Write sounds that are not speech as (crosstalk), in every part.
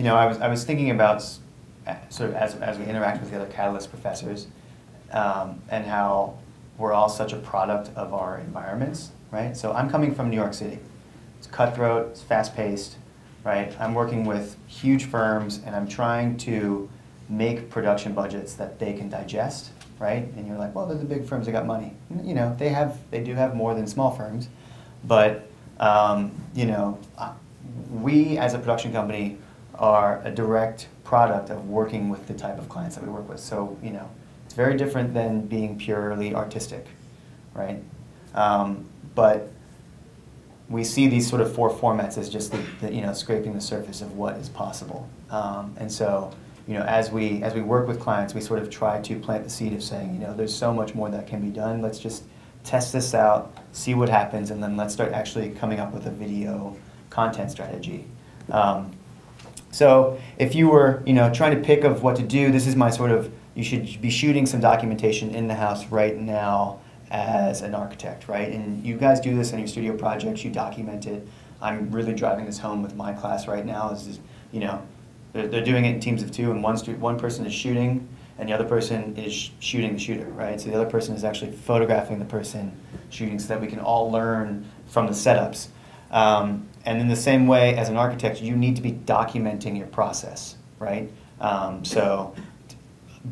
you know, I was, I was thinking about sort of as, as we interact with the other Catalyst professors um, and how we're all such a product of our environments, right? So I'm coming from New York City. It's cutthroat, it's fast paced, right? I'm working with huge firms and I'm trying to make production budgets that they can digest, right? And you're like, well, they're the big firms that got money. You know, they have, they do have more than small firms, but um, you know, we as a production company are a direct product of working with the type of clients that we work with. So you know, it's very different than being purely artistic, right? Um, but we see these sort of four formats as just the, the, you know scraping the surface of what is possible. Um, and so you know as we as we work with clients, we sort of try to plant the seed of saying you know there's so much more that can be done. Let's just test this out, see what happens, and then let's start actually coming up with a video content strategy. Um, so if you were you know trying to pick of what to do, this is my sort of you should be shooting some documentation in the house right now as an architect, right? And you guys do this in your studio projects, you document it. I'm really driving this home with my class right now. Is, is you know, they're, they're doing it in teams of two, and one one person is shooting, and the other person is sh- shooting the shooter, right? So the other person is actually photographing the person shooting, so that we can all learn from the setups. Um, and in the same way, as an architect, you need to be documenting your process, right? Um, so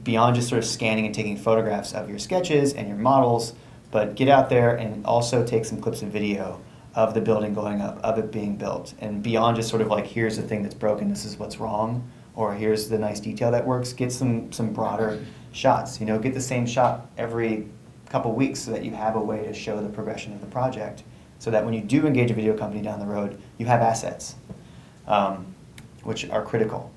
beyond just sort of scanning and taking photographs of your sketches and your models, but get out there and also take some clips of video of the building going up, of it being built, and beyond just sort of like here's the thing that's broken, this is what's wrong, or here's the nice detail that works. Get some some broader shots. You know, get the same shot every couple weeks so that you have a way to show the progression of the project, so that when you do engage a video company down the road, you have assets, um, which are critical.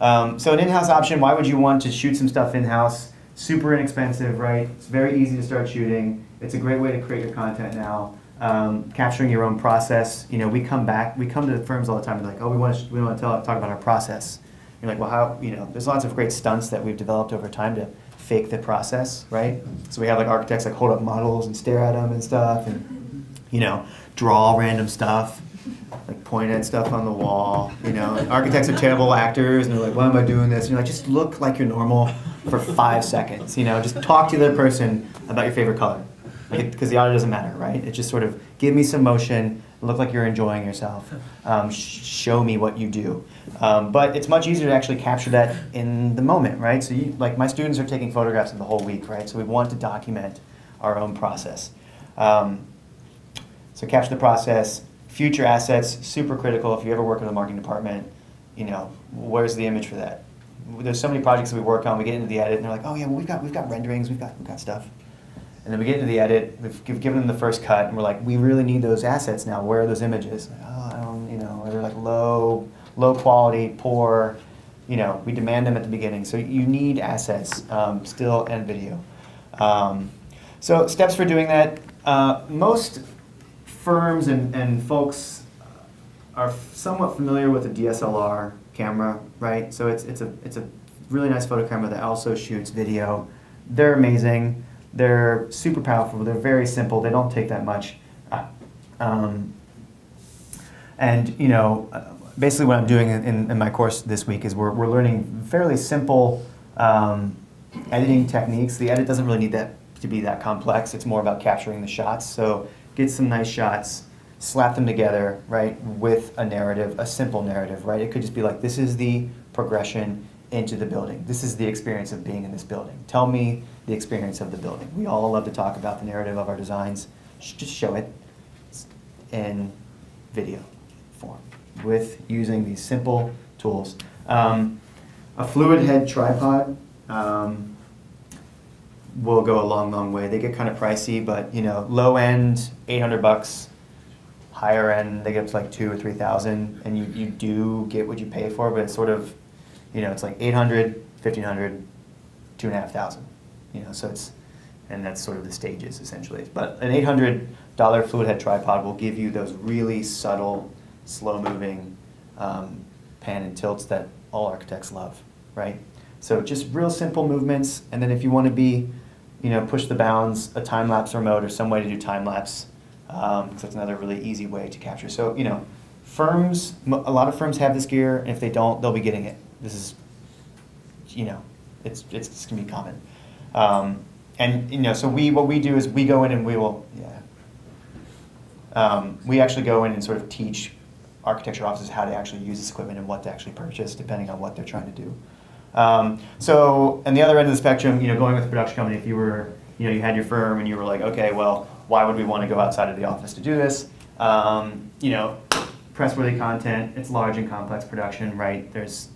Um, so an in-house option, why would you want to shoot some stuff in-house? Super inexpensive, right? It's very easy to start shooting. It's a great way to create your content now. Um, capturing your own process. You know, we come back, we come to the firms all the time. We're like, oh, we want to, we want to tell, talk about our process. You're like, well, how? You know, there's lots of great stunts that we've developed over time to fake the process, right? So we have like architects like hold up models and stare at them and stuff, and you know, draw random stuff like point at stuff on the wall. You know, architects are terrible actors, and they're like, "Why am I doing this?" And you're like, "Just look like you're normal for five seconds." You know, just talk to the other person about your favorite color, because the audio doesn't matter, right? It just sort of give me some motion, look like you're enjoying yourself, um, sh- show me what you do. Um, but it's much easier to actually capture that in the moment, right? So, you, like my students are taking photographs of the whole week, right? So we want to document our own process. Um, so capture the process, future assets, super critical. If you ever work in the marketing department, you know, where's the image for that? There's so many projects that we work on. We get into the edit, and they're like, "Oh yeah, well, we've got we've got renderings, we've got we've got stuff." And then we get into the edit, we've given them the first cut, and we're like, "We really need those assets now. Where are those images?" Like, oh, I don't, you know, they're like low, low quality, poor. You know, we demand them at the beginning. So you need assets, um, still and video. Um, so steps for doing that. Uh, most firms and, and folks are somewhat familiar with a DSLR camera, right? So it's, it's, a, it's a really nice photo camera that also shoots video. They're amazing. They're super powerful. They're very simple. They don't take that much. Uh, Um, and you know, uh, basically what I'm doing in, in my course this week is we're, we're learning fairly simple um, editing techniques. The edit doesn't really need that to be that complex. It's more about capturing the shots. So get some nice shots, slap them together, right, with a narrative, a simple narrative, right? It could just be like, this is the progression into the building. This is the experience of being in this building. Tell me the experience of the building. We all love to talk about the narrative of our designs. Just show it in video form with using these simple tools. Um, a fluid head tripod um, will go a long, long way. They get kind of pricey, but you know, low end, 800 bucks. Higher end, they get up to like two or three thousand, and you, you do get what you pay for, but it's sort of, you know, it's like 800, 1500, two and a half thousand. You know, so it's, and that's sort of the stages essentially. But an $800 fluid head tripod will give you those really subtle, slow moving um, pan and tilts that all architects love, right? So just real simple movements, and then if you want to be, you know, push the bounds, a time lapse remote or some way to do time lapse, um, that's another really easy way to capture. So you know, firms, a lot of firms have this gear, and if they don't, they'll be getting it. This is, you know, it's it's, it's gonna be common. Um, and you know, so we what we do is we go in and we will, yeah. Um, we actually go in and sort of teach architecture offices how to actually use this equipment and what to actually purchase, depending on what they're trying to do. Um, so, and the other end of the spectrum, you know, going with a production company, if you were, you know, you had your firm and you were like, okay, well, why would we want to go outside of the office to do this? Um, you know, press-worthy content, it's large and complex production, right? There's,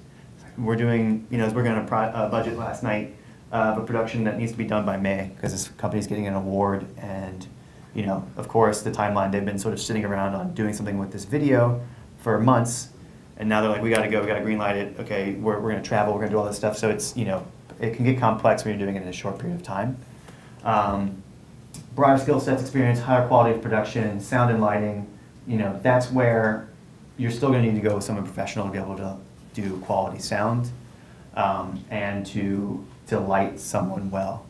we're doing, you know, we're going to uh, budget last night uh, a production that needs to be done by May because this company's getting an award and, you know, of course, the timeline, they've been sort of sitting around on doing something with this video for months and now they're like, we got to go, we got to greenlight it. Okay, we're, we're going to travel, we're going to do all this stuff. So it's, you know, it can get complex when you're doing it in a short period of time. Um, broader skill sets, experience, higher quality of production, sound and lighting, you know, that's where you're still going to need to go with someone professional to be able to do quality sound um, and to, to light someone well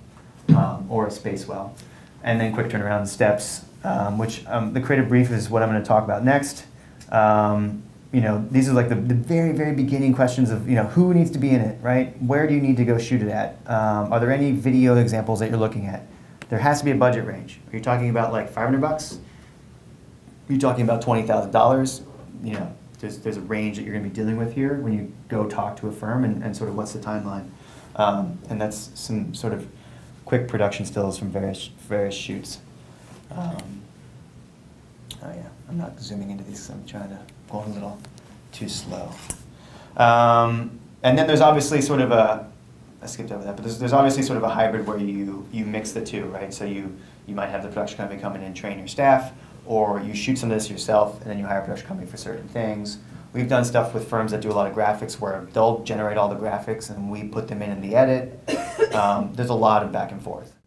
um, or a space well. And then quick turnaround steps, um, which um, the creative brief is what I'm going to talk about next. Um, you know, these are like the, the very, very beginning questions of, you know, who needs to be in it, right? Where do you need to go shoot it at? Um, are there any video examples that you're looking at? There has to be a budget range. Are you talking about like 500 bucks? Are you talking about $20,000? You know, there's, there's a range that you're going to be dealing with here when you go talk to a firm and, and sort of what's the timeline. Um, and that's some sort of quick production stills from various, various shoots. Um, oh yeah, I'm not zooming into these, I'm trying to go a little too slow. Um, and then there's obviously sort of a, I skipped over that, but there's, there's obviously sort of a hybrid where you, you mix the two, right? So you, you might have the production company come in and train your staff, or you shoot some of this yourself, and then you hire a production company for certain things. We've done stuff with firms that do a lot of graphics where they'll generate all the graphics and we put them in in the edit. (coughs) Um, there's a lot of back and forth.